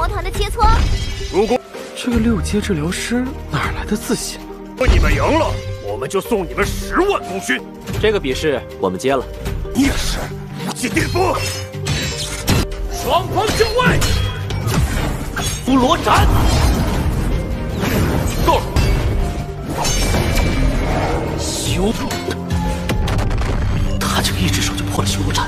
魔团的切磋。如果这个六阶治疗师哪来的自信？被你们赢了我们就送你们十万功勋。这个比试我们接了。你也是武器巅峰双方就位。伏罗斩。够了修。他他就一只手就破了修罗斩